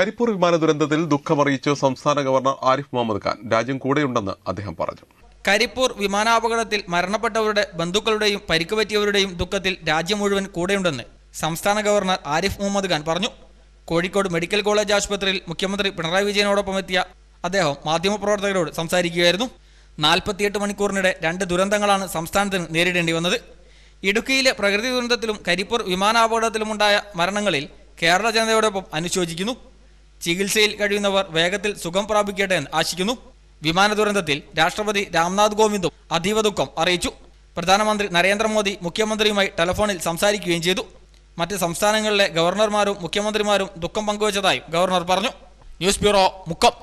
കരിപ്പൂർ വിമാന ദുരന്തത്തിൽ ദുഃഖമറിയിച്ച് സംസ്ഥാന ഗവർണർ ആരിഫ് മുഹമ്മദ് ഖാൻ രാജ്യം കൂടെയുണ്ടെന്ന് അദ്ദേഹം പറഞ്ഞു. കരിപ്പൂർ വിമാനാപകടത്തിൽ മരണപ്പെട്ടവരുടെ ബന്ധുക്കളുടെയും പരിക്ക് പറ്റിയവരുടെയും ദുഃഖത്തിൽ രാജ്യം മുഴുവൻ കൂടെയുണ്ടെന്ന് സംസ്ഥാന ഗവർണർ ആരിഫ് മുഹമ്മദ് ഖാൻ പറഞ്ഞു. കോഴിക്കോട് മെഡിക്കൽ കോളേജ് ആശുപത്രിയിൽ മുഖ്യമന്ത്രി പിണറായി വിജയനോടൊപ്പം എത്തിയ അദ്ദേഹം മാധ്യമപ്രവർത്തകരോട് സംസാരിക്കുകയായിരുന്നു. നാൽപ്പത്തിയെട്ട് മണിക്കൂറിനിടെ രണ്ട് ദുരന്തങ്ങളാണ് സംസ്ഥാനത്തിന് നേരിടേണ്ടി വന്നത്. ഇടുക്കിയിലെ പ്രകൃതി ദുരന്തത്തിലും കരിപ്പൂർ വിമാനാപകടത്തിലുമുണ്ടായ മരണങ്ങളിൽ കേരള ജനതയോടൊപ്പം അനുശോചിക്കുന്നു. ചികിത്സയിൽ കഴിയുന്നവർ വേഗത്തിൽ സുഖം പ്രാപിക്കട്ടെ എന്ന് ആശിക്കുന്നു. വിമാന ദുരന്തത്തിൽ രാഷ്ട്രപതി രാംനാഥ് കോവിന്ദും അതീവ ദുഃഖം അറിയിച്ചു. പ്രധാനമന്ത്രി നരേന്ദ്രമോദി മുഖ്യമന്ത്രിയുമായി ടെലഫോണിൽ സംസാരിക്കുകയും ചെയ്തു. മറ്റ് സംസ്ഥാനങ്ങളിലെ ഗവർണർമാരും മുഖ്യമന്ത്രിമാരും ദുഃഖം പങ്കുവച്ചതായും ഗവർണർ പറഞ്ഞു. News bureau Mukkam.